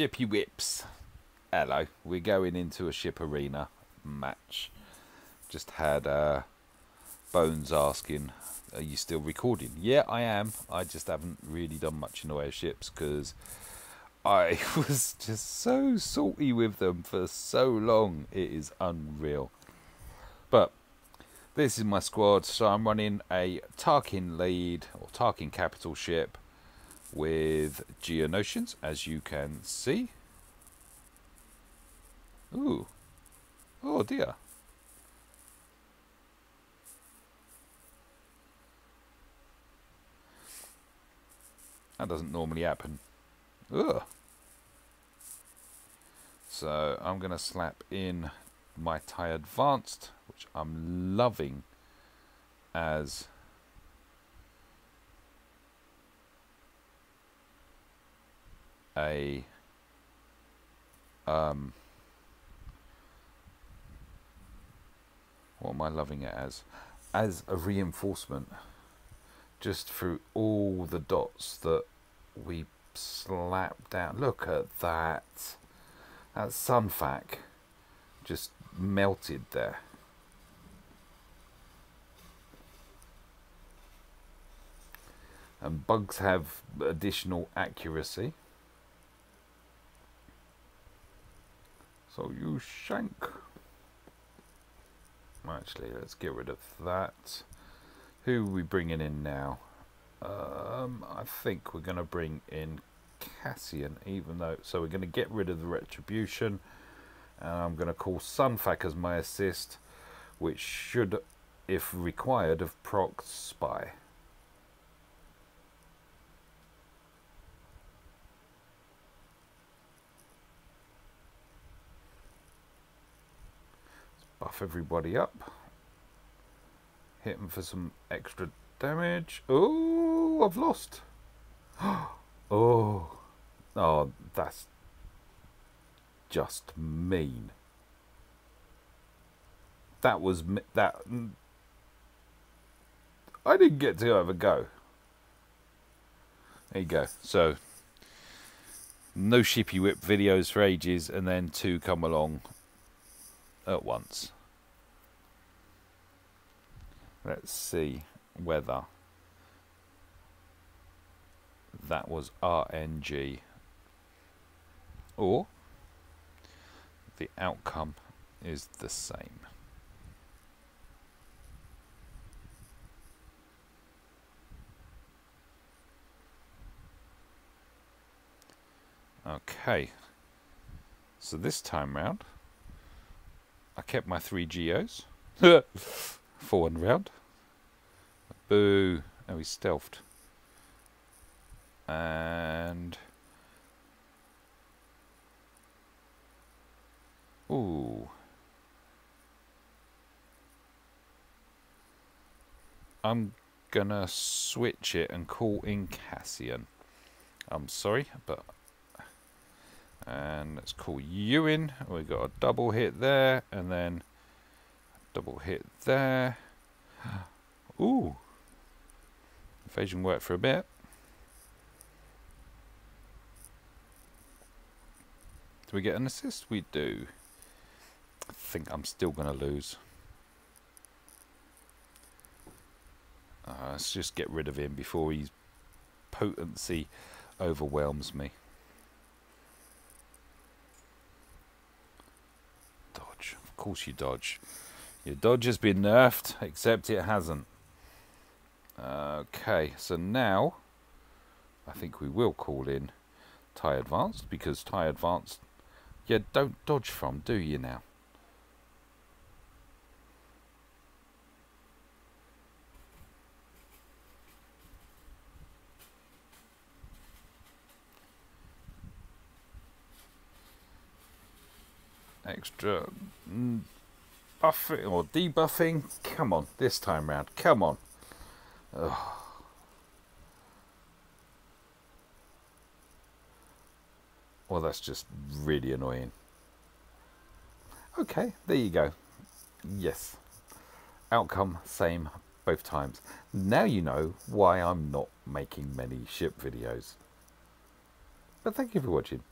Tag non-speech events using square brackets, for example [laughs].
Shippy whips. Hello. We're going into a ship arena match. Just had uh, Bones asking, Are you still recording? Yeah, I am. I just haven't really done much in the way of ships because I [laughs] was just so salty with them for so long. It is unreal. But this is my squad, so I'm running a Tarkin lead or Tarkin capital ship with Geonosians, as you can see. Ooh. Oh dear. That doesn't normally happen. Ugh. So I'm going to slap in my TIE Advanced, which I'm loving as a um what am I loving it as? As a reinforcement just through all the dots that we slapped down. Look at that. That sunfac just melted there. And bugs have additional accuracy So you shank. Actually, let's get rid of that. Who are we bringing in now? Um, I think we're going to bring in Cassian, even though... So we're going to get rid of the Retribution. And I'm going to call Sunfac as my assist, which should, if required, have proc Spy. Everybody up. Hit them for some extra damage. Oh, I've lost. [gasps] Oh, oh, that's just mean. That was that. Mm. I didn't get to have a go. There you go. So, no shippy whip videos for ages, and then two come along at once. Let's see whether that was RNG or the outcome is the same. Okay, so this time round I kept my three geos [laughs] for one round. Boo. Oh, he's stealthed. And... Ooh. I'm gonna switch it and call in Cassian. I'm sorry, but and let's call you in. We got a double hit there, and then double hit there. [gasps] Ooh, evasion worked for a bit. Do we get an assist? We do. I think I'm still going to lose. Uh, let's just get rid of him before his potency overwhelms me. Dodge. Of course you dodge. Your dodge has been nerfed, except it hasn't. Okay, so now I think we will call in TIE Advanced because TIE Advanced, yeah, don't dodge from, do you now? extra mm, buffing or debuffing. Come on, this time round. Come on. Ugh. Well, that's just really annoying. Okay, there you go. Yes. Outcome, same both times. Now you know why I'm not making many ship videos. But thank you for watching.